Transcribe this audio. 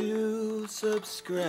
to subscribe.